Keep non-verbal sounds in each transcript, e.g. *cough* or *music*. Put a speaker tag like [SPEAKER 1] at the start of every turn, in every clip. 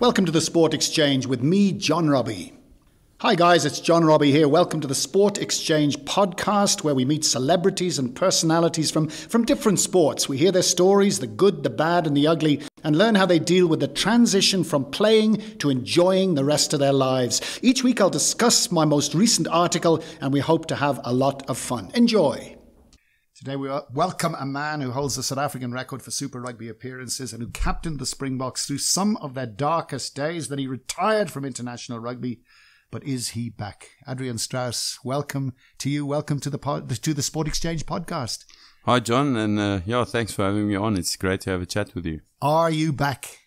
[SPEAKER 1] Welcome to the Sport Exchange with me, John Robbie. Hi, guys, it's John Robbie here. Welcome to the Sport Exchange podcast, where we meet celebrities and personalities from, from different sports. We hear their stories, the good, the bad, and the ugly, and learn how they deal with the transition from playing to enjoying the rest of their lives. Each week, I'll discuss my most recent article, and we hope to have a lot of fun. Enjoy. Today we welcome a man who holds the South African record for Super Rugby appearances and who captained the Springboks through some of their darkest days. Then he retired from international rugby, but is he back? Adriaan Strauss, welcome to you. Welcome to the pod, to the Sport Exchange podcast.
[SPEAKER 2] Hi, John, and uh, yeah, thanks for having me on. It's great to have a chat with you.
[SPEAKER 1] Are you back?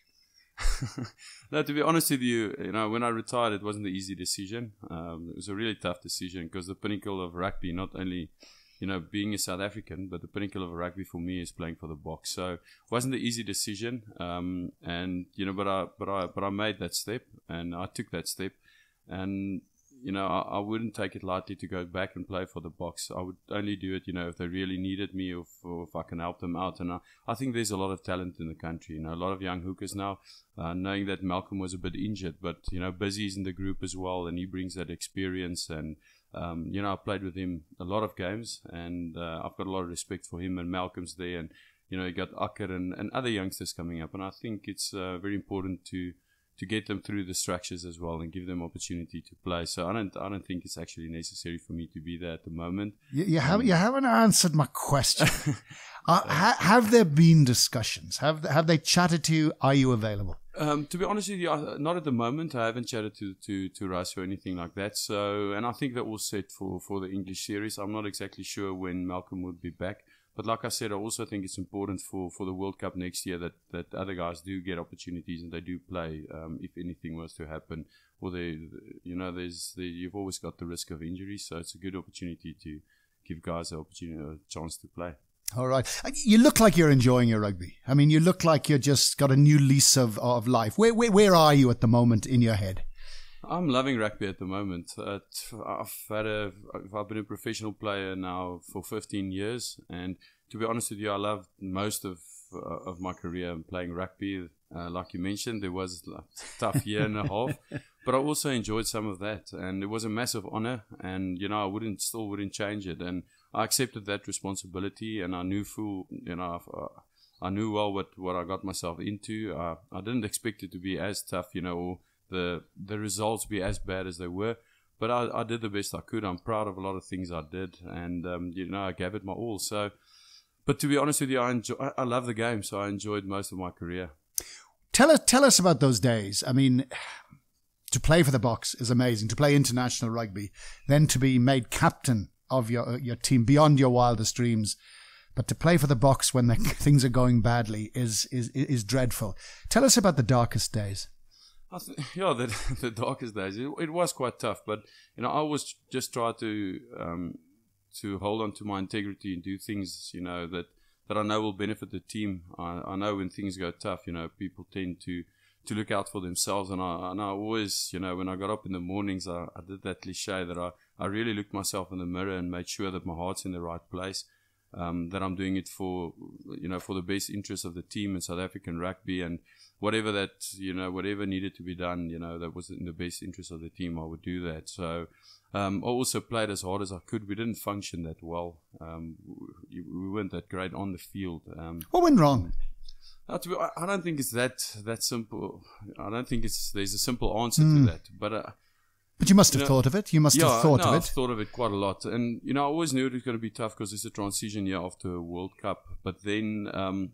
[SPEAKER 1] *laughs*
[SPEAKER 2] no, to be honest with you, you know, when I retired, it wasn't an easy decision. Um, it was a really tough decision because the pinnacle of rugby, not only you know, being a South African, but the pinnacle of rugby for me is playing for the Boks. So it wasn't an easy decision. Um, and you know, but I, but I, but I made that step, and I took that step, and you know, I, I wouldn't take it lightly to go back and play for the Boks. I would only do it, you know, if they really needed me, or if, or if I can help them out. And I, I, think there's a lot of talent in the country. You know, a lot of young hookers now, uh, knowing that Malcolm was a bit injured, but you know, Busy's in the group as well, and he brings that experience and um, you know, I played with him a lot of games, and uh, I've got a lot of respect for him. And Malcolm's there, and you know, you got Akker and, and other youngsters coming up, and I think it's uh, very important to to get them through the structures as well and give them opportunity to play. So I don't I don't think it's actually necessary for me to be there at the moment.
[SPEAKER 1] You, you have you haven't answered my question. *laughs* uh, ha, have there been discussions? Have have they chatted to you? Are you available?
[SPEAKER 2] Um, to be honest with you, not at the moment. I haven't chatted to to to Russ or anything like that. So, and I think that will set for for the English series. I'm not exactly sure when Malcolm would be back. But like I said, I also think it's important for, for the World Cup next year that, that other guys do get opportunities and they do play um, if anything was to happen. Or they, you know, there's the, you've always got the risk of injury, so it's a good opportunity to give guys an opportunity, a chance to play.
[SPEAKER 1] All right. Uh, you look like you're enjoying your rugby. I mean, you look like you've just got a new lease of, of life. Where, where, where are you at the moment in your head?
[SPEAKER 2] I'm loving rugby at the moment. Uh, I've had a, I've been a professional player now for 15 years, and to be honest with you, I loved most of uh, of my career playing rugby. Uh, like you mentioned, there was a tough year and a half, *laughs* but I also enjoyed some of that, and it was a massive honor. And you know, I wouldn't still wouldn't change it, and I accepted that responsibility, and I knew full, you know. Uh, I knew well what, what I got myself into. Uh, I didn't expect it to be as tough, you know, or the the results be as bad as they were. But I, I did the best I could. I'm proud of a lot of things I did, and um, you know I gave it my all. So, but to be honest with you, I enjoy, I, I love the game, so I enjoyed most of my career.
[SPEAKER 1] Tell us tell us about those days. I mean, to play for the Boks is amazing. To play international rugby, then to be made captain of your your team beyond your wildest dreams. But to play for the Boks when the, *laughs* things are going badly is, is is dreadful. Tell us about the darkest days.
[SPEAKER 2] I th- *laughs* yeah, the, *laughs* the darkest days. It, it, was quite tough, but you know, I always just try to um, to hold on to my integrity and do things, you know, that that I know will benefit the team. I, I know when things go tough, you know, people tend to to look out for themselves, and I, and I always, you know, when I got up in the mornings, I, I did that cliche that I I really looked myself in the mirror and made sure that my heart's in the right place. Um, that I'm doing it for, you know, for the best interest of the team in South African rugby, and whatever that you know whatever needed to be done you know that was in the best interest of the team i would do that so um, I also played as hard as I could. We didn't function that well. Um, we, we, weren't that great on the field. Um,
[SPEAKER 1] what went wrong?
[SPEAKER 2] Uh, I, I, don't think it's that that simple. I don't think it's there's a simple answer mm. to hmm. that. But uh,
[SPEAKER 1] but you must have know, thought of it. You must
[SPEAKER 2] yeah,
[SPEAKER 1] have thought
[SPEAKER 2] no,
[SPEAKER 1] of it.
[SPEAKER 2] I've thought of it quite a lot, and you know, I always knew it was going to be tough because it's a transition year after a World Cup. But then um,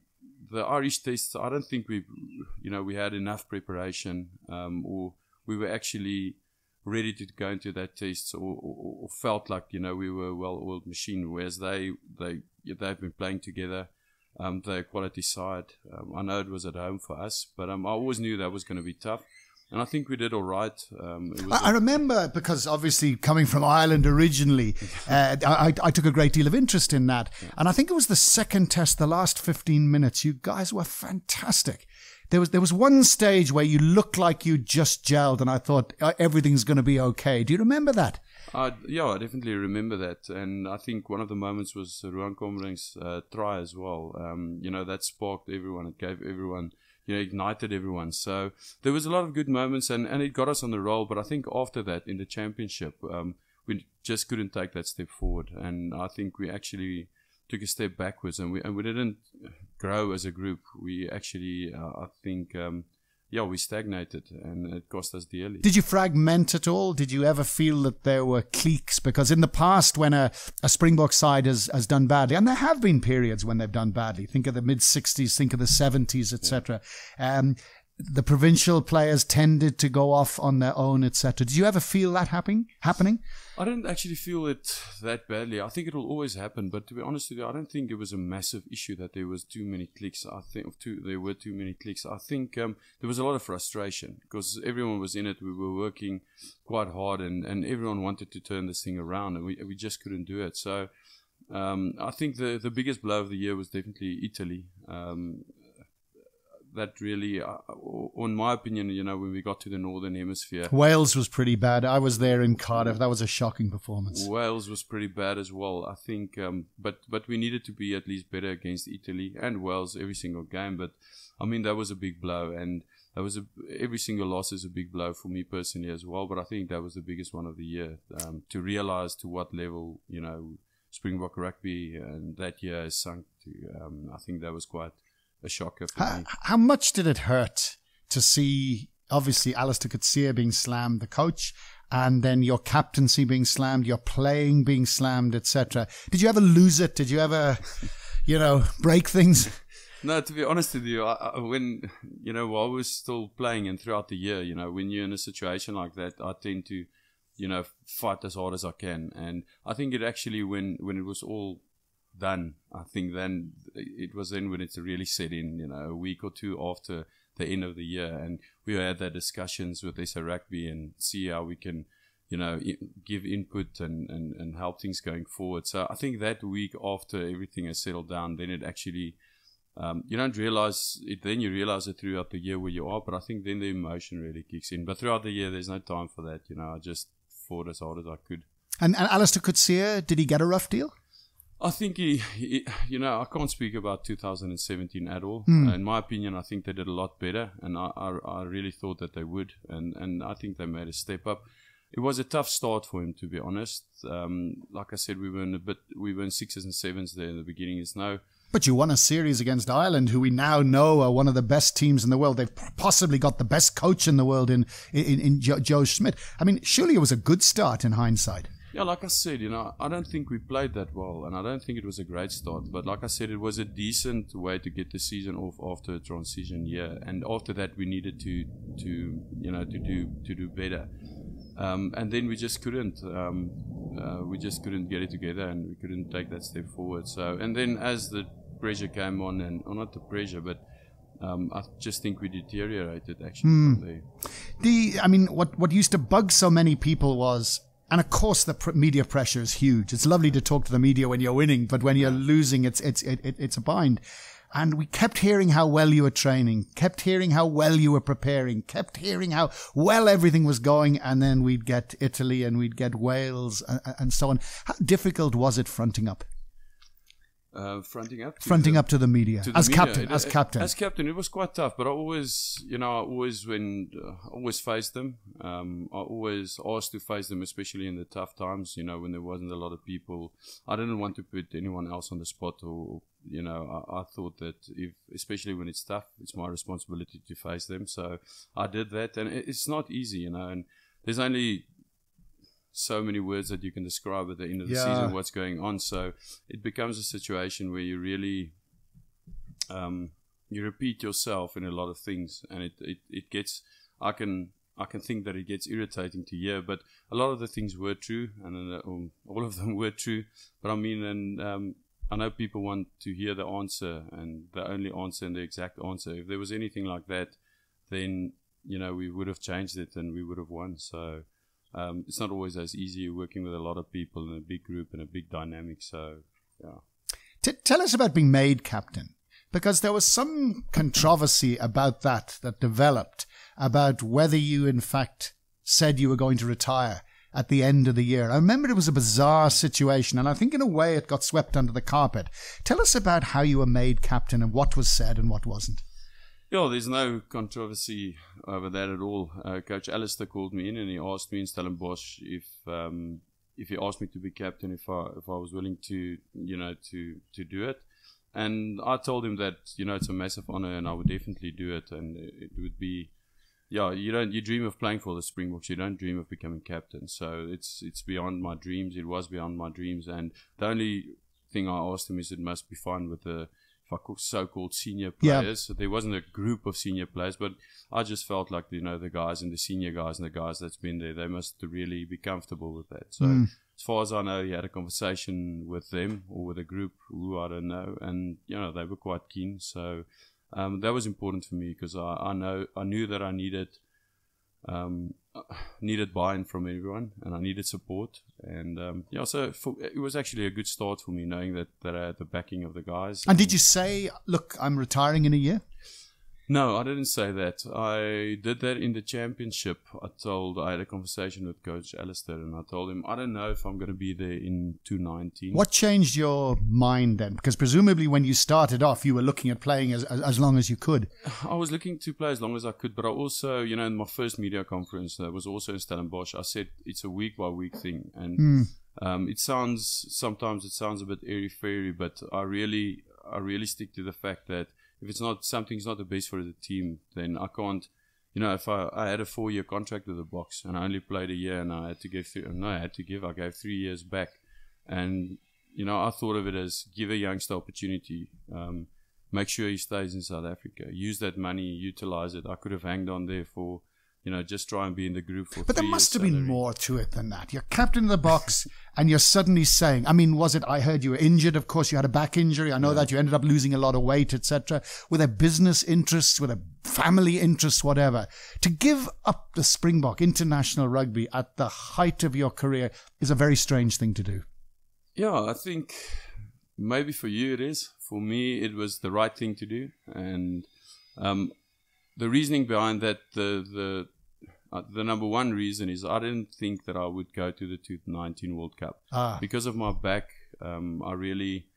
[SPEAKER 2] the Irish tests, I don't think we, you know, we had enough preparation, um, or we were actually ready to go into that test, or, or, or felt like you know we were a well-oiled machine. Whereas they they they've been playing together, um, the quality side. Um, I know it was at home for us, but um, I always knew that was going to be tough and I think we did all right. Um,
[SPEAKER 1] I, remember because obviously coming from Ireland originally, *laughs* uh, I, I, took a great deal of interest in that. Yeah. And I think it was the second test, the last 15 minutes. You guys were fantastic. There was there was one stage where you looked like you just gelled, and I thought uh, everything's going to be okay. Do you remember that?
[SPEAKER 2] I, yeah, I definitely remember that, and I think one of the moments was Ruan Combrinck's uh, try as well. Um, you know, that sparked everyone. It gave everyone, you know, ignited everyone. So there was a lot of good moments, and, and it got us on the roll. But I think after that, in the championship, um, we just couldn't take that step forward, and I think we actually took a step backwards, and we and we didn't grow as a group. We actually, uh, I think. Um, yeah, we stagnated and it cost us dearly.
[SPEAKER 1] Did you fragment at all? Did you ever feel that there were cliques? Because in the past, when a, a Springbok side has, has done badly, and there have been periods when they've done badly, think of the mid 60s, think of the 70s, etc. Yeah. Um, the provincial players tended to go off on their own, etc. Did you ever feel that happening? Happening?
[SPEAKER 2] I don't actually feel it that badly. I think it will always happen, but to be honest with you, I don't think it was a massive issue that there was too many cliques. I think too, there were too many cliques. I think um, there was a lot of frustration because everyone was in it. We were working quite hard, and, and everyone wanted to turn this thing around, and we we just couldn't do it. So. Um, I think the the biggest blow of the year was definitely Italy. Um, that really, uh, in my opinion, you know, when we got to the northern hemisphere,
[SPEAKER 1] Wales was pretty bad. I was there in Cardiff. That was a shocking performance.
[SPEAKER 2] Wales was pretty bad as well. I think, um, but but we needed to be at least better against Italy and Wales every single game. But I mean, that was a big blow, and that was a, every single loss is a big blow for me personally as well. But I think that was the biggest one of the year um, to realize to what level you know Springbok rugby and that year has sunk to. Um, I think that was quite a shocker for
[SPEAKER 1] how,
[SPEAKER 2] me.
[SPEAKER 1] How much did it hurt to see, obviously, Allister Coetzee being slammed, the coach, and then your captaincy being slammed, your playing being slammed, etc. Did you ever lose it? Did you ever, *laughs* you know, break things? *laughs*
[SPEAKER 2] No, to be honest with you, I, I, when you know while I was still playing and throughout the year, you know, when you're in a situation like that, I tend to, you know, fight as hard as I can. And I think it actually when when it was all done. I think then it was then when it's really set in, you know, a week or two after the end of the year. And we had the discussions with SA Rugby and see how we can, you know, give input and, and, and help things going forward. So I think that week after everything has settled down, then it actually, um, you don't realize it, then you realize it throughout the year where you are. But I think then the emotion really kicks in. But throughout the year, there's no time for that. You know, I just fought as hard as I could.
[SPEAKER 1] And, and Allister Coetzee, did he get a rough deal?
[SPEAKER 2] I think he, he, you know, I can't speak about 2017 at all. Mm. Uh, in my opinion, I think they did a lot better, and I, I, I, really thought that they would, and, and I think they made a step up. It was a tough start for him, to be honest. Um, like I said, we were in a bit, we were in sixes and sevens there in the beginning. It's now.
[SPEAKER 1] But you won a series against Ireland, who we now know are one of the best teams in the world. They've possibly got the best coach in the world in in, in Joe, Joe Schmidt. I mean, surely it was a good start in hindsight.
[SPEAKER 2] Yeah, like I said, you know, I don't think we played that well, and I don't think it was a great start. But like I said, it was a decent way to get the season off after a transition year, and after that, we needed to to you know to do to do better. Um, and then we just couldn't. Um, uh, we just couldn't get it together, and we couldn't take that step forward. So, and then as the pressure came on, and or not the pressure, but um, I just think we deteriorated actually. Mm.
[SPEAKER 1] The, I mean, what what used to bug so many people was and of course, the media pressure is huge. It's lovely to talk to the media when you're winning, but when you're losing, it's it's it, it, it's a bind. And we kept hearing how well you were training, kept hearing how well you were preparing, kept hearing how well everything was going. And then we'd get Italy and we'd get Wales and, and so on. How difficult was it fronting up?
[SPEAKER 2] Uh, fronting up,
[SPEAKER 1] fronting the, up to the media to the as media. captain. It, as captain,
[SPEAKER 2] as captain, it was quite tough. But I always, you know, I always when uh, always faced them. Um, I always asked to face them, especially in the tough times. You know, when there wasn't a lot of people. I didn't want to put anyone else on the spot, or you know, I, I thought that if, especially when it's tough, it's my responsibility to face them. So I did that, and it, it's not easy, you know, and there's only so many words that you can describe at the end of the yeah. season what's going on. So it becomes a situation where you really um, you repeat yourself in a lot of things, and it, it, it gets I can I can think that it gets irritating to hear, but a lot of the things were true, and uh, um, all of them *laughs* were true. But I mean, and um, I know people want to hear the answer and the only answer and the exact answer. If there was anything like that, then you know we would have changed it and we would have won. So um, it's not always as easy working with a lot of people in a big group and a big dynamic. So, yeah.
[SPEAKER 1] T- tell us about being made captain, because there was some controversy about that that developed about whether you, in fact, said you were going to retire at the end of the year. I remember it was a bizarre situation, and I think in a way it got swept under the carpet. Tell us about how you were made captain and what was said and what wasn't.
[SPEAKER 2] Yeah, there's no controversy over that at all. Uh, Coach Allister called me in and he asked me in Stellenbosch if um, if he asked me to be captain, if I if I was willing to you know to to do it. And I told him that you know it's a massive honor and I would definitely do it, and it would be yeah, you don't you dream of playing for the Springboks. You don't dream of becoming captain. So it's it's beyond my dreams. It was beyond my dreams, and the only thing I asked him is it must be fine with the so-called senior players. So there wasn't a group of senior players, but I just felt like you know the guys and the senior guys and the guys that's been there, they must really be comfortable with that. So mm. as far as I know, he had a conversation with them or with a group who I don't know, and you know they were quite keen. So um, that was important for me because I, I know I knew that I needed um, needed buy-in from everyone and I needed support and um, yeah so for, it was actually a good start for me knowing that that I had the backing of the guys.
[SPEAKER 1] And, and did you say, look, I'm retiring in a year?
[SPEAKER 2] No, I didn't say that. I did that in the championship. I told I had a conversation with Coach Allister, and I told him I don't know if I'm going to be there in 2019.
[SPEAKER 1] What changed your mind then? Because presumably when you started off, you were looking at playing as as long as you could. *sighs*
[SPEAKER 2] I was looking to play as long as I could, but I also, you know, in my first media conference that was also in Stellenbosch, I said it's a week by week thing, and mm. um, it sounds sometimes it sounds a bit airy fairy, but I really I really stick to the fact that if it's not something's not the best for the team, then I can't. You know, if I, I had a four year contract with the Boks and I only played a year and I had to give three, no, I had to give. I gave three years back, and you know, I thought of it as give a youngster opportunity. Um, make sure he stays in South Africa. Use that money, utilize it. I could have hanged on there for you know, just try and be in the group for.
[SPEAKER 1] But there must have
[SPEAKER 2] salary.
[SPEAKER 1] been more to it than that. You're captain of the Boks, *laughs* and you're suddenly saying, I mean, was it? I heard you were injured. Of course, you had a back injury. I know yeah. that you ended up losing a lot of weight, etc. With a business interest, with a family interest, whatever. To give up the Springbok international rugby at the height of your career is a very strange thing to do.
[SPEAKER 2] Yeah, I think maybe for you it is. For me, it was the right thing to do, and. Um, the reasoning behind that, the the uh, the number one reason is I didn't think that I would go to the 2019 World Cup ah. because of my back. Um, I really,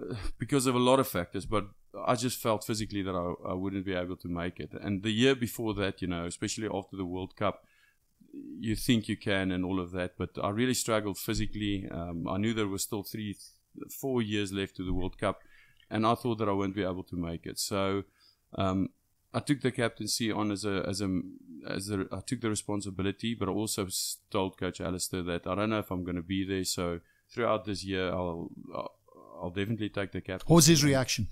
[SPEAKER 2] uh, because of a lot of factors, but I just felt physically that I, I wouldn't be able to make it. And the year before that, you know, especially after the World Cup, you think you can and all of that, but I really struggled physically. Um, I knew there was still three, four years left to the World Cup, and I thought that I wouldn't be able to make it. So. Um, I took the captaincy on as a as a as a I took the responsibility, but I also told Coach Allister that I don't know if I'm going to be there. So throughout this year, I'll I'll, I'll definitely take the captain.
[SPEAKER 1] What was his reaction?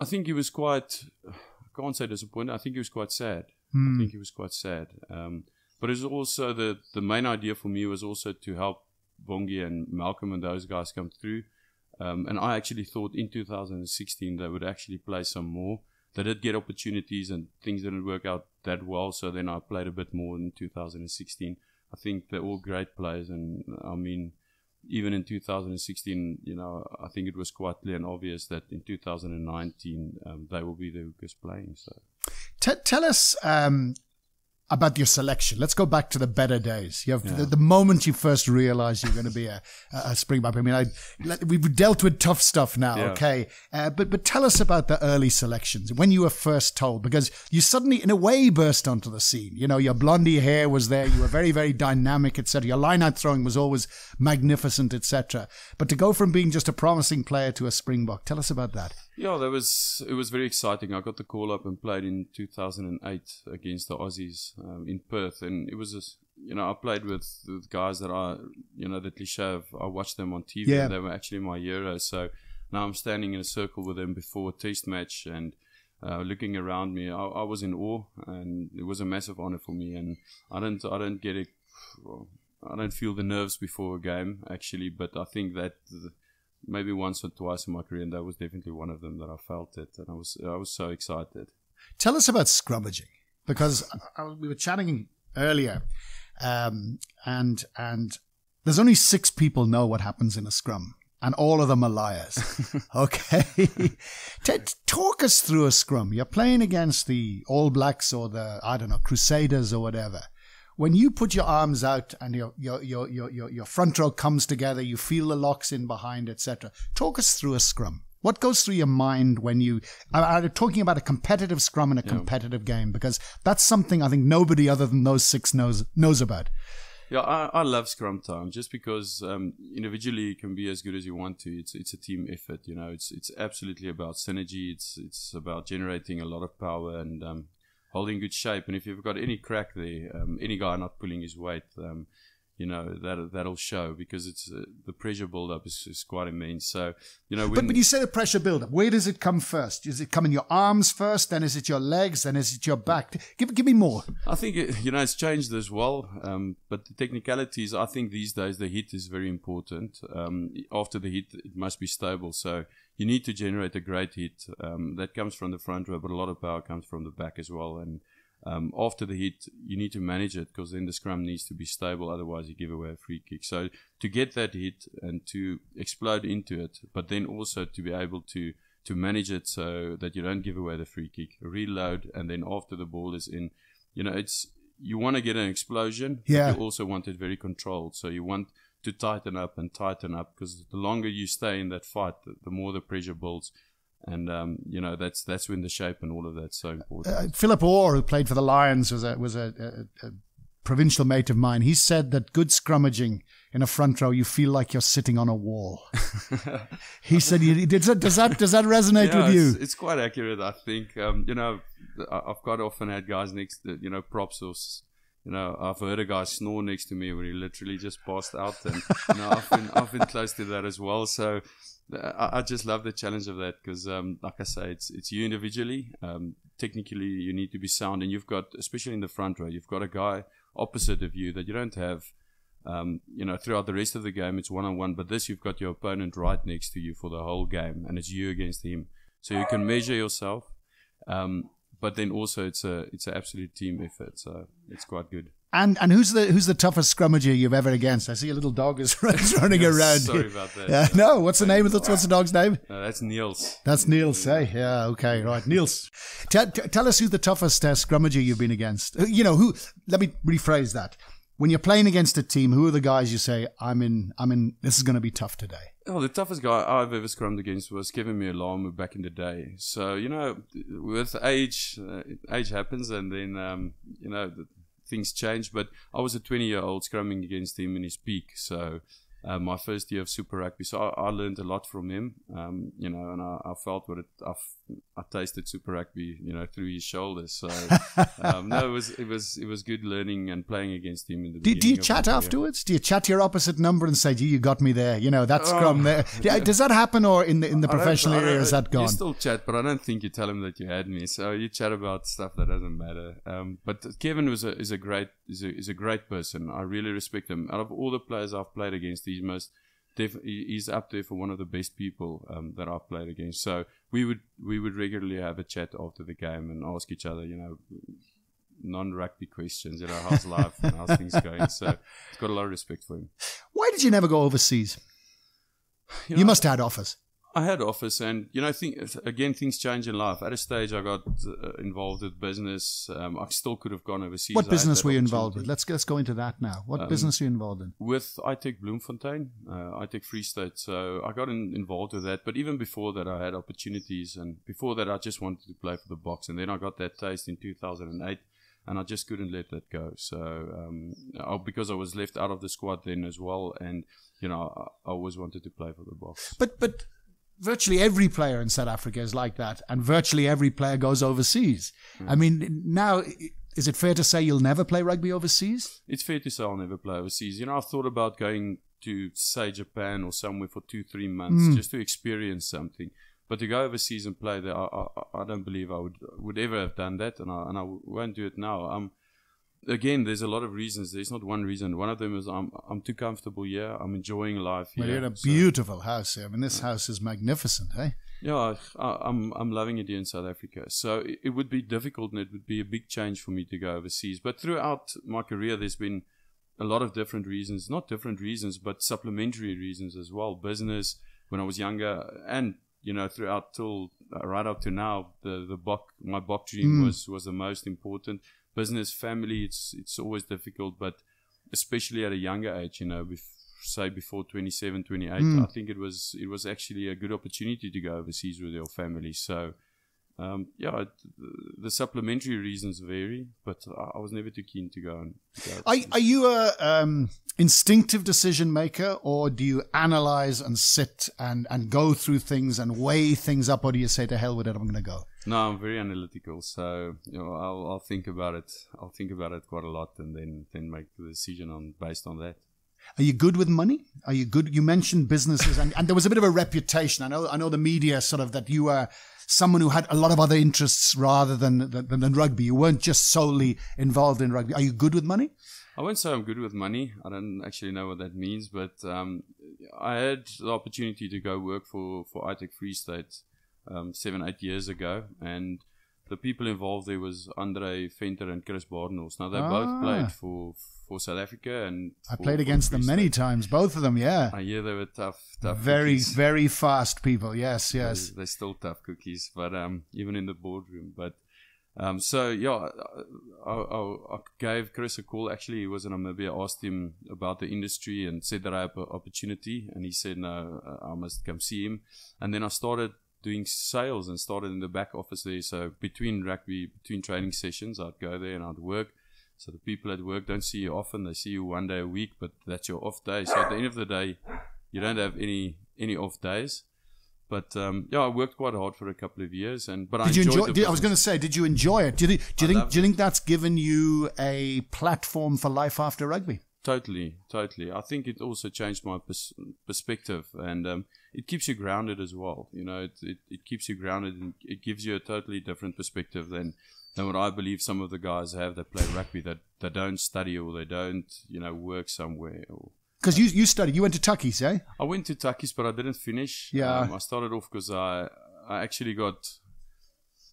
[SPEAKER 2] I think he was quite. I can't say disappointed. I think he was quite sad. Hmm. I think he was quite sad. Um, but it's also the the main idea for me was also to help Bongi and Malcolm and those guys come through. Um, and I actually thought in 2016 they would actually play some more they did get opportunities and things didn't work out that well. So then I played a bit more in 2016. I think they're all great players, and I mean, even in 2016, you know, I think it was quite clear and obvious that in 2019 um, they will be the biggest playing. So,
[SPEAKER 1] T- tell us um, about your selection. Let's go back to the better days. You have yeah. the, the, moment you first realized you're going to be a, a Springbok. I mean, I, we've dealt with tough stuff now, yeah. okay? Uh, but but tell us about the early selections when you were first told, because you suddenly, in a way, burst onto the scene. You know, your blondie hair was there. You were very very dynamic, etc. Your line-out throwing was always magnificent, etc. But to go from being just a promising player to a Springbok, tell us about that.
[SPEAKER 2] Yeah, that was it was very exciting. I got the call up and played in 2008 against the Aussies um, in Perth, and it was just you know I played with, with guys that I you know that Lishav I watched them on TV. Yeah. they were actually my heroes. So now I'm standing in a circle with them before a test match and. Uh, looking around me, I, I, was in awe, and it was a massive honor for me. And I don't, I don't get it. I don't feel the nerves before a game actually, but I think that the, maybe once or twice in my career, and that was definitely one of them that I felt it, and I was I was so excited.
[SPEAKER 1] Tell us about scrummaging because I, I, we were chatting earlier, um, and and there's only six people know what happens in a scrum. And all of them are liars. *laughs* okay. talk us through a scrum. You're playing against the All Blacks or the, I don't know, Crusaders or whatever. When you put your arms out and your your your your your, front row comes together, you feel the locks in behind, etc. Talk us through a scrum. What goes through your mind when you are talking about a competitive scrum in a competitive game? Because that's something I think nobody other than those six knows knows about.
[SPEAKER 2] Yeah, I, I love Scrum time just because um, individually you can be as good as you want to. It's it's a team effort, you know. It's it's absolutely about synergy. It's it's about generating a lot of power and um, holding good shape. And if you've got any crack there, um, any guy not pulling his weight, um, you know that that'll show because it's uh, the pressure buildup is, is quite immense. So you know,
[SPEAKER 1] but, but you say the pressure buildup. Where does it come first? Does it come in your arms first? Then is it your legs? Then is it your back? Give give me more.
[SPEAKER 2] I think it, you know it's changed as well. Um, but the technicalities, I think these days the hit is very important. Um, after the hit, it must be stable. So you need to generate a great hit. Um, that comes from the front row, but a lot of power comes from the back as well. And um, after the hit, you need to manage it because then the scrum needs to be stable. Otherwise, you give away a free kick. So to get that hit and to explode into it, but then also to be able to to manage it so that you don't give away the free kick, reload, and then after the ball is in, you know, it's you want to get an explosion.
[SPEAKER 1] Yeah.
[SPEAKER 2] you also want it very controlled. So you want to tighten up and tighten up because the longer you stay in that fight, the, the more the pressure builds and um, you know that's that's when the shape and all of that's so important.
[SPEAKER 1] Uh, Philip Orr, who played for the Lions, was a was a, a, a, provincial mate of mine. He said that good scrummaging in a front row, you feel like you're sitting on a wall. *laughs* he said, "Does that does that, does that resonate
[SPEAKER 2] yeah,
[SPEAKER 1] with you?"
[SPEAKER 2] It's, it's, quite accurate, I think. Um, you know, I've quite often had guys next, to, you know, props or you know, I've heard a guy snore next to me when he literally just passed out, and you know, I've been I've been close to that as well. So I, just love the challenge of that because, um, like I say, it's it's you individually. Um, technically, you need to be sound, and you've got, especially in the front row, you've got a guy opposite of you that you don't have. Um, you know, throughout the rest of the game, it's one on one, but this you've got your opponent right next to you for the whole game, and it's you against him, so you can measure yourself. Um, but then also it's a it's an absolute team effort, so it's quite good.
[SPEAKER 1] And and who's the who's the toughest scrummager you've ever against? I see a little dog is *laughs* running around.
[SPEAKER 2] Sorry
[SPEAKER 1] here.
[SPEAKER 2] about that.
[SPEAKER 1] Yeah, no, what's the name of the, what's the dog's name?
[SPEAKER 2] No, that's Niels.
[SPEAKER 1] That's Niels. Hey, yeah, okay, right, Niels. Tell, tell us who's the toughest uh, scrummager you've been against. You know who? Let me rephrase that. When you're playing against a team, who are the guys you say, "I'm in, I'm in. This is going to be tough today."
[SPEAKER 2] Oh, the toughest guy I've ever scrummed against was Keven Mealamu back in the day. So you know, with age, uh, age happens, and then um, you know the, things change. But I was a 20 year old scrumming against him in his peak. So uh, my first year of Super Rugby. So I, I learned a lot from him, um, you know, and I, I felt what it, I, I tasted Super Rugby, you know, through his shoulders. So *laughs* um, no, it was it was it was good learning and playing against him in the.
[SPEAKER 1] Do, do you chat afterwards? Do you chat to your opposite number and say, "Gee, you got me there"? You know, that oh. there. *laughs* Yeah, does that happen, or in the in the professional area is that gone? You
[SPEAKER 2] still chat, but I don't think you tell him that you had me. So you chat about stuff that doesn't matter. Um, but Keven was a, is a great is a, is a great person. I really respect him. Out of all the players I've played against, he's most def- he's up there for one of the best people um, that I've played against. So we would we would regularly have a chat after the game and ask each other, you know, non-rugby questions. You know, how's life and how's things going. So I've got a lot of respect for him.
[SPEAKER 1] Why did you never go overseas? You, know, you must have had offers.
[SPEAKER 2] I had offers, and you know, think again, things change in life. At a stage, I got uh, involved with business. Um, I still could have gone overseas.
[SPEAKER 1] What business were you involved with? Let's let's go into that now. What um, business are you involved in?
[SPEAKER 2] With iTech Bloemfontein, uh, iTech Free State. So I got in, involved with that. But even before that, I had opportunities, and before that, I just wanted to play for the Boks. and then I got that taste in 2008 and I just couldn't let that go. So um, I, because I was left out of the squad then as well, and you know I, I, always wanted to play for the Boks.
[SPEAKER 1] But but virtually every player in South Africa is like that, and virtually every player goes overseas. Mm. I mean, now is it fair to say you'll never play rugby overseas?
[SPEAKER 2] It's fair to say I'll never play overseas. You know, I've thought about going to say Japan or somewhere for two, three months mm. just to experience something. But to go overseas and play there, I, I, I, don't believe I would would ever have done that, and I and I won't do it now. Um, again, there's a lot of reasons. There's not one reason. One of them is I'm I'm too comfortable here. I'm enjoying life here.
[SPEAKER 1] Well, you're in a so. beautiful house here. I mean, this house is magnificent, hey?
[SPEAKER 2] Yeah, I, I'm, I'm loving it here in South Africa. So it, it, would be difficult and it would be a big change for me to go overseas. But throughout my career, there's been a lot of different reasons. Not different reasons, but supplementary reasons as well. Business when I was younger, and you know, throughout till uh, right up to now, the the Bok, my Bok dream mm. was was the most important business, family, it's it's always difficult, but especially at a younger age, you know, bef- say before 27, 28,
[SPEAKER 1] Mm.
[SPEAKER 2] I think it was it was actually a good opportunity to go overseas with your family. So. Um, yeah, the supplementary reasons vary, but I, I was never too keen to go and go
[SPEAKER 1] Are, are you a um, instinctive decision maker, or do you analyze and sit and, and go through things and weigh things up, or do you say to hell with it, I'm going to go?
[SPEAKER 2] No, I'm very analytical, so you know, I'll, I'll think about it. I'll think about it quite a lot, and then then make the decision on based on that.
[SPEAKER 1] Are you good with money? Are you good? You mentioned businesses, and, and there was a bit of a reputation. I know, I know the media sort of that you were someone who had a lot of other interests rather than, than than rugby. You weren't just solely involved in rugby. Are you good with money?
[SPEAKER 2] I won't say I'm good with money. I don't actually know what that means, but um, I had the opportunity to go work for for iTech Free State um, seven eight years ago, and the people involved there was Andre Venter and Chris Barnels. Now they
[SPEAKER 1] Ah.
[SPEAKER 2] both played for for South Africa, and
[SPEAKER 1] I played against them many times, both of them. Yeah,
[SPEAKER 2] I hear they were tough, tough.
[SPEAKER 1] very,
[SPEAKER 2] cookies.
[SPEAKER 1] very fast people. Yes, yes.
[SPEAKER 2] They- They're still tough cookies, but um, even in the boardroom. But um, so yeah, I, I, I gave Chris a call. Actually, he was in Namibia. Asked him about the industry and said that I have an opportunity, and he said no, I must come see him. And then I started doing sales and started in the back office there. So between rugby, between training sessions, I'd go there and I'd work. So the people at work don't see you often; they see you one day a week, but that's your off day. So at the end of the day, you don't have any any off days. But um, yeah, I worked quite hard for a couple of years, and but I
[SPEAKER 1] you
[SPEAKER 2] enjoyed
[SPEAKER 1] enjoy? Did, I was going to say, did you enjoy it? Do you, think- do you think? Do you think that's given you a platform for life after rugby?
[SPEAKER 2] Totally, totally. I think it also changed my pers- perspective, and um, it keeps you grounded as well. You know, it, it, it keeps you grounded, and it gives you a totally different perspective than than what I believe some of the guys have that play rugby that they don't study or they don't, you know, work somewhere. Or
[SPEAKER 1] Because you you studied, you went to Tukkies, eh?
[SPEAKER 2] I went to Tukkies, but I didn't finish.
[SPEAKER 1] Yeah.
[SPEAKER 2] um, I started off because I I actually got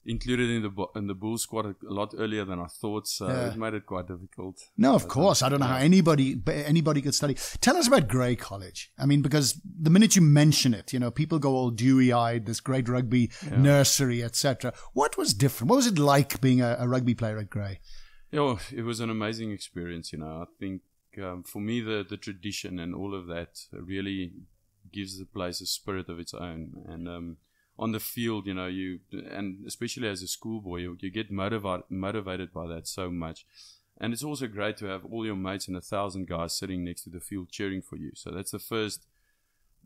[SPEAKER 2] included in the in the bull squad a, lot earlier than I thought, so
[SPEAKER 1] Yeah.
[SPEAKER 2] it made it quite difficult.
[SPEAKER 1] No, of course. I don't know how anybody anybody could study. Tell us about Grey College. I mean, because the minute you mention it, you know, people go all dewy eyed. This great rugby nursery, etc. What was different? What was it like being a, a rugby player at Grey?
[SPEAKER 2] Yeah, well, it was an amazing experience. You know, I think um, for me the the tradition and all of that really gives the place a spirit of its own. And um, on the field, you know, you and especially as a schoolboy, you, you get motivated motivated by that so much. And it's also great to have all your mates and a thousand guys sitting next to the field cheering for you. So that's the first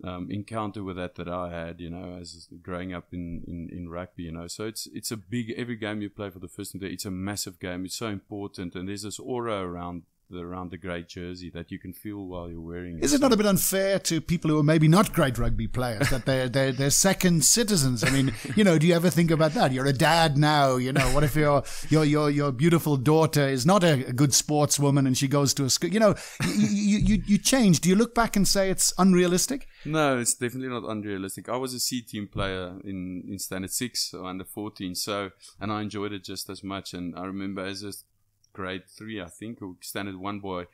[SPEAKER 2] um, encounter with that that I had, you know, as growing up in, in, in rugby, you know. So it's it's a big every game you play for the first time. It's a massive game. It's so important, and there's this aura around the around the great jersey that you can feel while you're wearing it.
[SPEAKER 1] Is it not a bit unfair to people who are maybe not great rugby players that they're they're, they're second citizens? I mean, you know, do you ever think about that? You're a dad now. You know, what if your your your your beautiful daughter is not a, good sportswoman and she goes to a school? You know, you, you you you change. Do you look back and say it's unrealistic?
[SPEAKER 2] No, it's definitely not unrealistic. I was a C team player in, in standard six or under 14, so, and I enjoyed it just as much. And I remember as a grade three, I think, or standard one boy,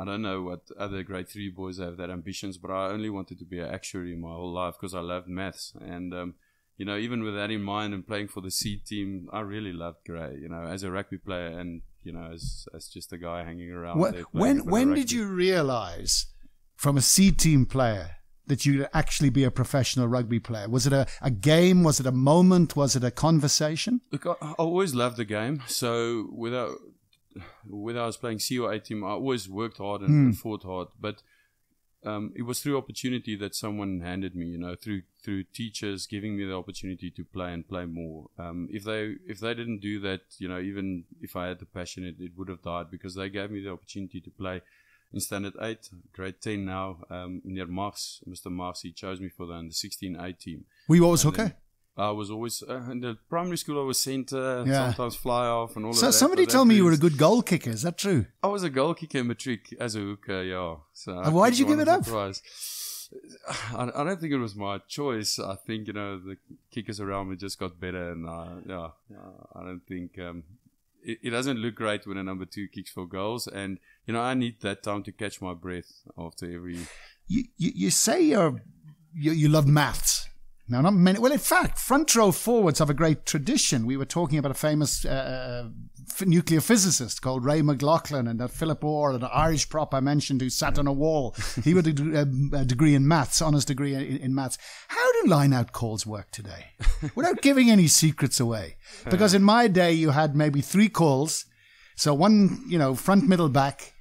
[SPEAKER 2] I don't know what other grade three boys have that ambitions, but I only wanted to be an actuary my whole life because I loved maths. And, um, you know, even with that in mind and playing for the C team, I really loved Grey, you know, as a rugby player and, you know, as, as just a guy hanging around.
[SPEAKER 1] When when,
[SPEAKER 2] a bit of
[SPEAKER 1] when did you realize from a C team player that you'd actually be a professional rugby player? Was it a, a game? Was it a moment? Was it a conversation?
[SPEAKER 2] Look, I, I always loved the game. So whether whether I was playing C or A team, I always worked hard and, and fought hard. But um, it was through opportunity that someone handed me. You know, through through teachers giving me the opportunity to play and play more. Um, if they if they didn't do that, you know, even if I had the passion, it, it would have died because they gave me the opportunity to play. In standard eight, grade ten now, um, Meneer Mars, Mr. Mars, he chose me for the under sixteen A team.
[SPEAKER 1] Were you always
[SPEAKER 2] And
[SPEAKER 1] okay?
[SPEAKER 2] then I was always uh, in the primary school. I was centre,
[SPEAKER 1] Yeah.
[SPEAKER 2] sometimes flyhalf, and all
[SPEAKER 1] So
[SPEAKER 2] of that.
[SPEAKER 1] So
[SPEAKER 2] somebody
[SPEAKER 1] told me you were a good goal kicker. Is that true?
[SPEAKER 2] I was a goal kicker in matric as a hooker, yeah. So
[SPEAKER 1] And why did you give it up?
[SPEAKER 2] prize- *sighs* I, I don't think it was my choice. I think you know the kickers around me just got better, and uh, yeah, yeah, I don't think um, it, it doesn't look great when a number two kicks for goals, and you know I need that time to catch my breath after every.
[SPEAKER 1] You you, you say you're, you you love maths. No, not many. Well, in fact, front row forwards have a great tradition. We were talking about a famous uh, nuclear physicist called Ray McLoughlin and that Philip Orr, an Irish prop I mentioned who sat on a wall. *laughs* He had a, a, degree in maths, honest degree in, in maths. How do line out calls work today? *laughs* Without giving any secrets away. Because in my day, you had maybe three calls. So one, you know, front, middle, back.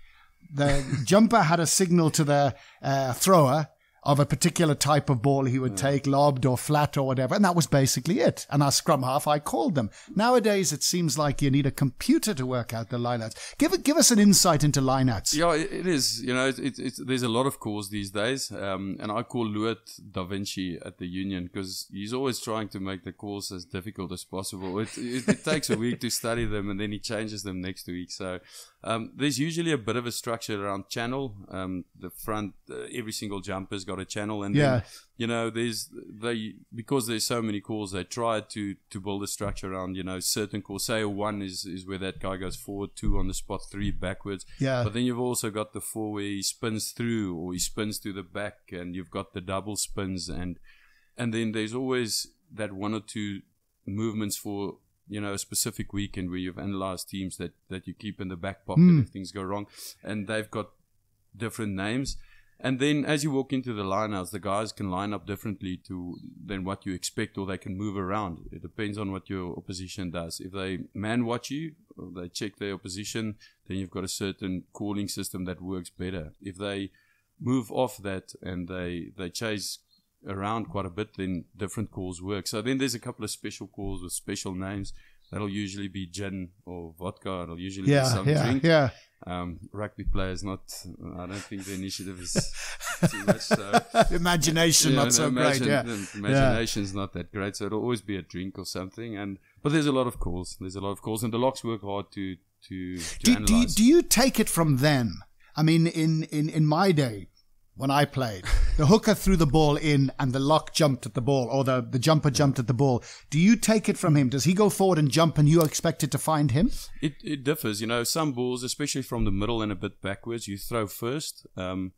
[SPEAKER 1] The *laughs* jumper had a signal to the uh, thrower of a particular type of ball he would yeah. take, lobbed or flat or whatever. And that was basically it. And our scrum half, I called them. Nowadays, it seems like you need a computer to work out the lineouts. Give, give us an insight into lineouts.
[SPEAKER 2] Yeah, it is. You know, it, it, there's a lot of calls these days. Um, and I call Louis Da Vinci at the Union because he's always trying to make the calls as difficult as possible. It, it, takes a week to study them and then he changes them next week. So um, there's usually a bit of a structure around channel. Um, the front, uh, every single jumper's got a channel, and yeah. Then, you know, there's they because there's so many calls. They try to to build a structure around you know certain calls. Say one is is where that guy goes forward, two on the spot, three backwards.
[SPEAKER 1] Yeah.
[SPEAKER 2] But then you've also got the four where he spins through or he spins to the back, and you've got the double spins, and and then there's always that one or two movements for you know a specific weekend where you've analyzed teams that that you keep in the back pocket mm. if things go wrong, and they've got different names. And then as you walk into the lineouts, the guys can line up differently to than what you expect, or they can move around. It depends on what your opposition does. If they man watch you, or they check their opposition, then you've got a certain calling system that works better. If they move off that and they they chase around quite a bit, then different calls work. So then there's a couple of special calls with special names. That'll usually be gin or vodka. It'll usually
[SPEAKER 1] yeah,
[SPEAKER 2] be some
[SPEAKER 1] yeah,
[SPEAKER 2] drink.
[SPEAKER 1] Yeah.
[SPEAKER 2] Um, rugby players not. I don't think the initiative is *laughs* too much. So
[SPEAKER 1] imagination yeah, not so imagine, great. Yeah,
[SPEAKER 2] imagination's yeah. not that great. So it'll always be a drink or something. And but there's a lot of calls. There's a lot of calls, and the locks work hard to to, to
[SPEAKER 1] do, do you, do you take it from them? I mean, in, in, in my day, when I played. The hooker threw the ball in and the lock jumped at the ball or the, the jumper jumped at the ball. Do you take it from him? Does he go forward and jump and you are expected to find him?
[SPEAKER 2] It, it differs. You know, some balls, especially from the middle and a bit backwards, you throw first. Um,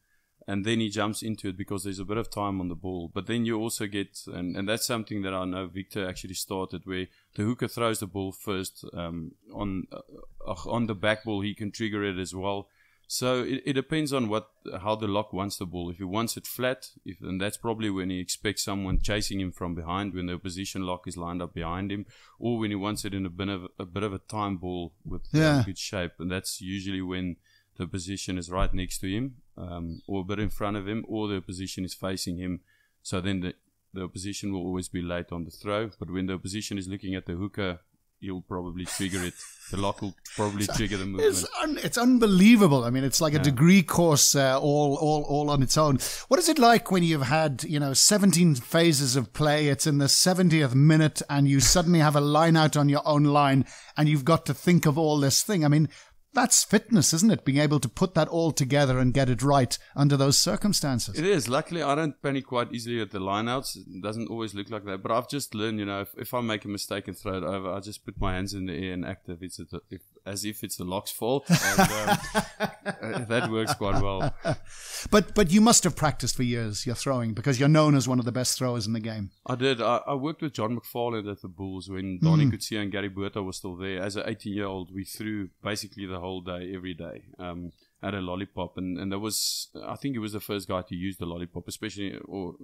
[SPEAKER 2] and then he jumps into it because there's a bit of time on the ball. But then you also get, and, and that's something that I know Victor actually started, where the hooker throws the ball first um, on uh, on the back ball. He can trigger it as well. So it, it depends on what how the lock wants the ball. If he wants it flat, if, and that's probably when he expects someone chasing him from behind when the opposition lock is lined up behind him, or when he wants it in a bit of a bit of a time ball with yeah. good shape, and that's usually when the position is right next to him, um, or a bit in front of him, or the position is facing him. So then the the opposition will always be late on the throw, but when the opposition is looking at the hooker you'll probably trigger it. The lock will *laughs* probably trigger the movement.
[SPEAKER 1] It's, un- it's unbelievable. I mean, it's like a degree course uh, all, all, all on its own. What is it like when you've had, you know, 17 phases of play? It's in the 70th minute and you suddenly have a line out on your own line and you've got to think of all this thing. I mean, that's fitness, isn't it? Being able to put that all together and get it right under those circumstances.
[SPEAKER 2] It is. Luckily, I don't panic quite easily at the lineouts. It doesn't always look like that. But I've just learned, you know, if, if I make a mistake and throw it over, I just put my hands in the air and act if it's a, if, as if it's the lock's fault. And, um, *laughs* uh, that works quite well.
[SPEAKER 1] But but you must have practiced for years your throwing because you're known as one of the best throwers in the game.
[SPEAKER 2] I did. I, I worked with John McFarland at the Bulls when mm. Danie Coetzee and Gary Botha were still there. As an 18 year old, we threw basically the whole day, every day. Um, had a lollipop, and and there was I think he was the first guy to use the lollipop, especially or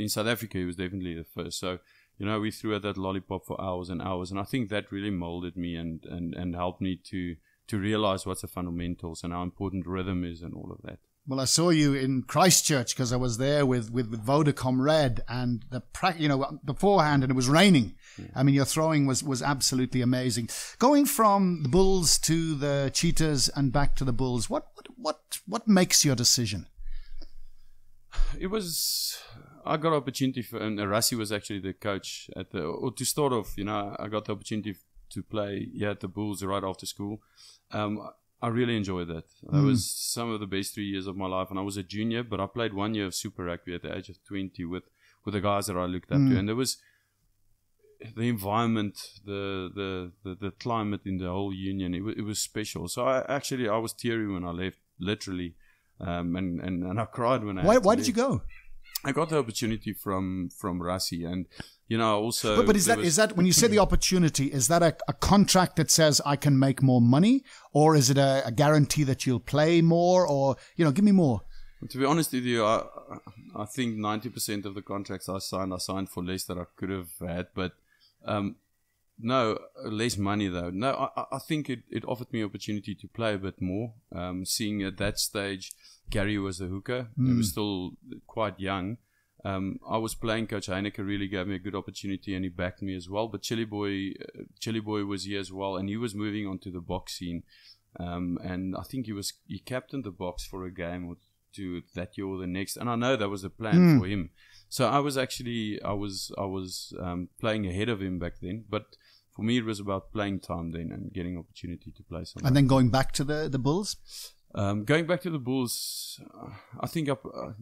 [SPEAKER 2] in South Africa, he was definitely the first. So you know, we threw at that lollipop for hours and hours, and I think that really molded me and and and helped me to to realize what's the fundamentals and how important rhythm is and all of that.
[SPEAKER 1] Well, I saw you in Christchurch because I was there with, with, with Vodacom Red and the you know beforehand and it was raining. Yeah. I mean, your throwing was, was absolutely amazing. Going from the Bulls to the Cheetahs and back to the Bulls, what what what, what makes your decision?
[SPEAKER 2] It was I got opportunity for, and Rassie was actually the coach at the or to start off. You know, I got the opportunity to play yeah at the Bulls right after school. Um, I really enjoyed that. That mm. was some of the best three years of my life. And I was a junior, but I played one year of Super Rugby at the age of 20 with, with the guys that I looked up mm. to. And there was the environment, the, the, the, the, climate in the whole union. It, w- it was special. So I actually, I was teary when I left, literally. Um, and, and, and I cried when I
[SPEAKER 1] Why, why did you go?
[SPEAKER 2] I got the opportunity from from Rassie, and you know also.
[SPEAKER 1] But, but is that was, is that when you say the *clears throat* opportunity? Is that a, a, contract that says I can make more money, or is it a, a, guarantee that you'll play more, or you know, give me more?
[SPEAKER 2] To be honest with you, I I think ninety percent of the contracts I signed, I signed for less than I could have had, but. Um, no, less money though. No, I, I think it, it offered me opportunity to play a bit more. Um, seeing at that stage, Gary was a hooker. Mm. He was hmm. still quite young. Um, I was playing. Coach Heyneke really gave me a good opportunity, and he backed me as well. But Chiliboy, uh, Chiliboy was here as well, and he was moving on to the Boks scene. Um, and I think he was he captained the Boks for a game or two that year or the next. And I know that was the plan mm. for him. So I was actually I was I was um, playing ahead of him back then, but for me, it was about playing time then and getting opportunity to play somewhere.
[SPEAKER 1] And then going back to the the Bulls.
[SPEAKER 2] Um, going back to the Bulls, I think up, uh,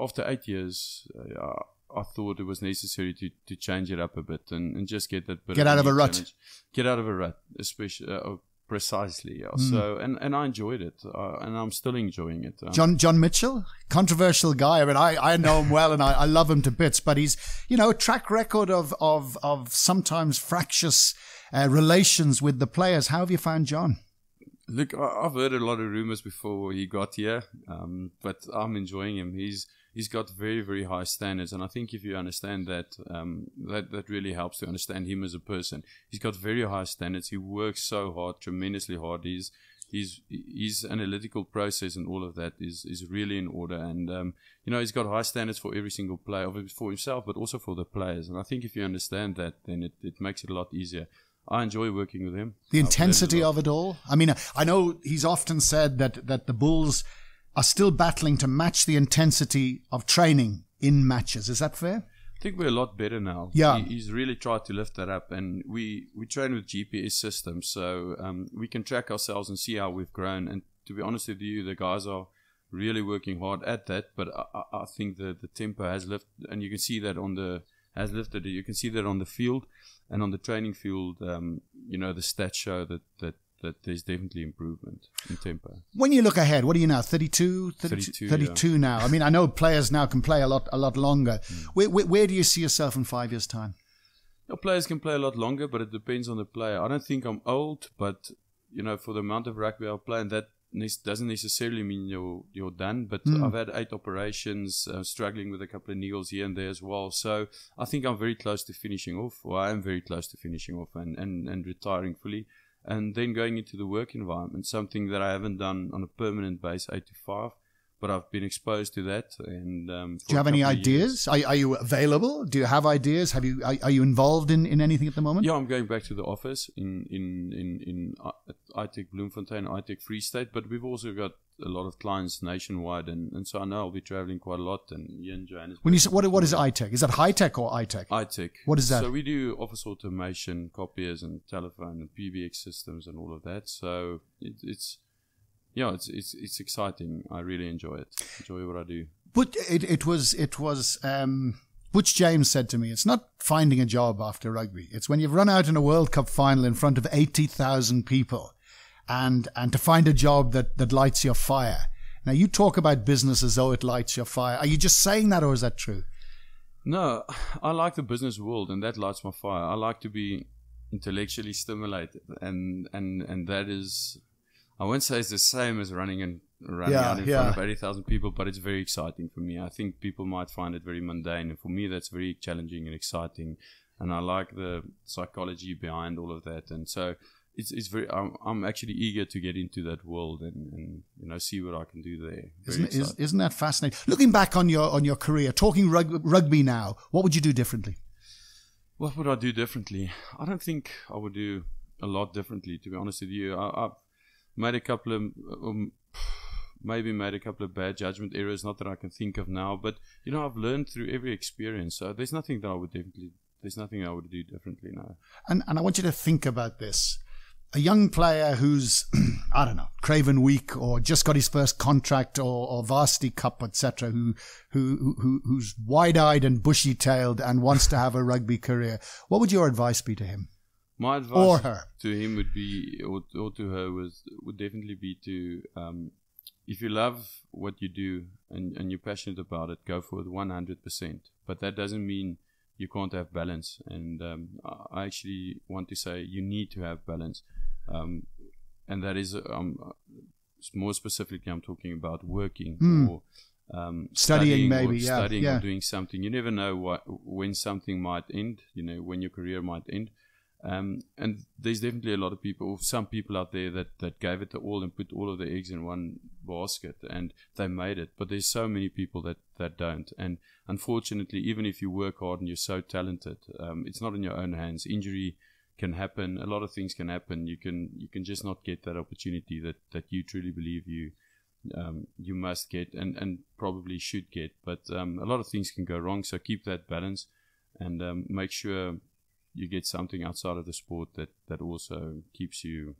[SPEAKER 2] after eight years, uh, I thought it was necessary to, to change it up a bit and, and just get that bit
[SPEAKER 1] get of out of a rut. Challenge.
[SPEAKER 2] Get out of a rut, especially uh, precisely. Yeah. Mm. So and and I enjoyed it, uh, and I'm still enjoying it.
[SPEAKER 1] Um, John John Mitchell, controversial guy. I mean, I, I know him well, and I, I love him to bits. But he's you know a track record of of of sometimes fractious uh, relations with the players. How have you found John?
[SPEAKER 2] Look, I've heard a lot of rumors before he got here, um, but I'm enjoying him. He's he's got very very high standards, and I think if you understand that, um, that that really helps to understand him as a person. He's got very high standards. He works so hard, tremendously hard. He's his his analytical process and all of that is is really in order, and um, you know he's got high standards for every single player, for himself, but also for the players. And I think if you understand that, then it, it makes it a lot easier. I enjoy working with him.
[SPEAKER 1] The intensity of it all. I mean, I know he's often said that that the Bulls are still battling to match the intensity of training in matches. Is that fair?
[SPEAKER 2] I think we're a lot better now.
[SPEAKER 1] Yeah,
[SPEAKER 2] he, he's really tried to lift that up, and we we train with GPS systems, so um, we can track ourselves and see how we've grown. And to be honest with you, the guys are really working hard at that. But I, I think the the tempo has lifted, and you can see that on the has lifted. You can see that on the field and on the training field. Um, you know, the stats show that that that there's definitely improvement in tempo.
[SPEAKER 1] When you look ahead, what are you now? 32, 32, 32 yeah. now. I mean, I know players now can play a lot, a lot longer. Mm. Where, where, where, do you see yourself in five years' time?
[SPEAKER 2] No, players can play a lot longer, but it depends on the player. I don't think I'm old, but you know, for the amount of rugby I'll play, and that doesn't necessarily mean you're you're done. But mm. I've had eight operations, uh, struggling with a couple of needles here and there as well. So I think I'm very close to finishing off, or I am very close to finishing off and, and, and retiring fully and then going into the work environment, something that I haven't done on a permanent base, eight to five, but I've been exposed to that. And um,
[SPEAKER 1] do you have any ideas? Are, are, you available? Do you have ideas? Have you are, are, you involved in, in anything at the moment?
[SPEAKER 2] Yeah, I'm going back to the office in in in in uh, ITEC Bloemfontein, ITEC Free State, but we've also got a lot of clients nationwide, and, and so I know I'll be traveling quite a lot. And in Johannesburg.
[SPEAKER 1] When you say, what what is ITEC? Is that high tech or ITEC?
[SPEAKER 2] ITEC.
[SPEAKER 1] What is that?
[SPEAKER 2] So we do office automation, copiers, and telephone and PBX systems and all of that. So it, it's yeah, it's it's it's exciting. I really enjoy it. Enjoy what I do.
[SPEAKER 1] But it it was it was. Um, Butch James said to me, it's not finding a job after rugby. It's when you've run out in a World Cup final in front of 80,000 people and and to find a job that that lights your fire. Now you talk about business as though it lights your fire. Are you just saying that, or is that true?
[SPEAKER 2] No, *sighs* I like the business world, and that lights my fire. I like to be intellectually stimulated, and and and that is, I won't say it's the same as running and running yeah, out in yeah. front of eighty thousand people, but it's very exciting for me. I think people might find it very mundane, and for me, that's very challenging and exciting. And I like the psychology behind all of that, and so it's it's very. I'm, I'm actually eager to get into that world and, and you know see what I can do there.
[SPEAKER 1] Isn't, is, isn't that fascinating? Looking back on your on your career, talking rug, rugby now, what would you do differently?
[SPEAKER 2] What would I do differently? I don't think I would do a lot differently. To be honest with you, I, have made a couple of. Um, maybe made a couple of bad judgment errors, not that I can think of now, but you know, I've learned through every experience. So there's nothing that I would definitely, there's nothing I would do differently now.
[SPEAKER 1] And and I want you to think about this a young player who's *clears throat* I don't know Craven Week or just got his first contract or, or Varsity Cup etc. Who who who who's wide eyed and bushy tailed and wants to have a rugby career. What would your advice be to him?
[SPEAKER 2] My advice or her. to him would be or, or to her was would definitely be to um, if you love what you do and, and you're passionate about it, go for it 100%. But that doesn't mean you can't have balance. And um, I actually want to say you need to have balance. Um, and that is, um, more specifically, I'm talking about working
[SPEAKER 1] Mm.
[SPEAKER 2] or um,
[SPEAKER 1] Studying,
[SPEAKER 2] or
[SPEAKER 1] maybe, yeah,
[SPEAKER 2] studying
[SPEAKER 1] yeah.
[SPEAKER 2] or doing something. You never know what when something might end. You know when your career might end. Um, and there's definitely a lot of people, some people out there that, that gave it the all and put all of their eggs in one basket and they made it. But there's so many people that, that don't. And unfortunately, even if you work hard and you're so talented, um, it's not in your own hands. Injury can happen. A lot of things can happen. You can you can just not get that opportunity that, that you truly believe you um, you must get and, and probably should get. But um, a lot of things can go wrong. So keep that balance and um, make sure you get something outside of the sport that, that also keeps you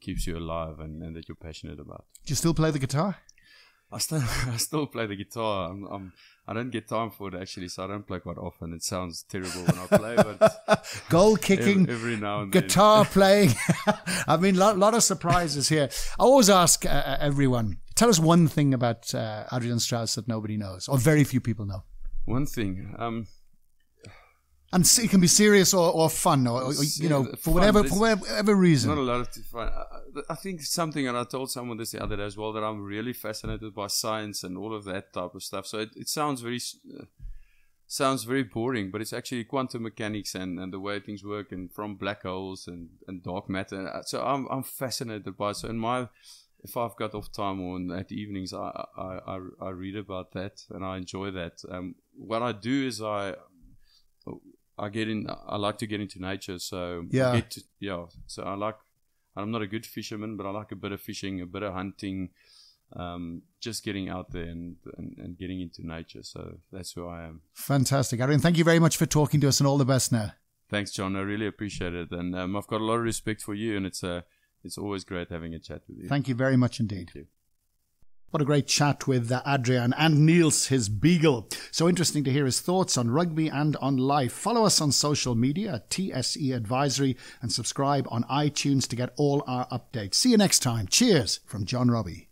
[SPEAKER 2] keeps you alive and, and that you're passionate about.
[SPEAKER 1] Do you still play the guitar?
[SPEAKER 2] I still *laughs* I still play the guitar. I'm, I'm I don't get time for it actually, so I don't play quite often. It sounds terrible when I play, but *laughs*
[SPEAKER 1] Goal *laughs* kicking,
[SPEAKER 2] every now and
[SPEAKER 1] guitar playing. I mean, a lot, lot of surprises here. I always ask uh, uh, everyone, tell us one thing about uh, Adriaan Strauss that nobody knows, or very few people know.
[SPEAKER 2] one thing. Um,
[SPEAKER 1] And it can be serious or, or fun, or, or, you know, for
[SPEAKER 2] Fun,
[SPEAKER 1] whatever
[SPEAKER 2] there's
[SPEAKER 1] for whatever reason.
[SPEAKER 2] Not a lot of fun. I- I think something, and I told someone this the other day as well, that I'm really fascinated by science and all of that type of stuff. So it, it sounds very uh, sounds very boring, but it's actually quantum mechanics and, and the way things work, and from black holes and, and dark matter. Uh, So I'm I'm fascinated by. it. So in my if I've got off time or at evenings, I, I I I read about that and I enjoy that. Um, what I do is I I get in. I like to get into nature, so
[SPEAKER 1] Yeah.
[SPEAKER 2] get to, yeah. So I like. I'm not a good fisherman, but I like a bit of fishing, a bit of hunting, um, just getting out there and, and and getting into nature. So that's who I am.
[SPEAKER 1] Fantastic, Aaron. Thank you very much for talking to us, and all the best now.
[SPEAKER 2] Thanks, John. I really appreciate it, and um, I've got a lot of respect for you, and it's uh, it's always great having a chat with you.
[SPEAKER 1] Thank you very much indeed. What a great chat with uh, Adriaan and Niels, his beagle. So interesting to hear his thoughts on rugby and on life. Follow us on social media at TSE Advisory and subscribe on iTunes to get all our updates. See you next time. Cheers from John Robbie.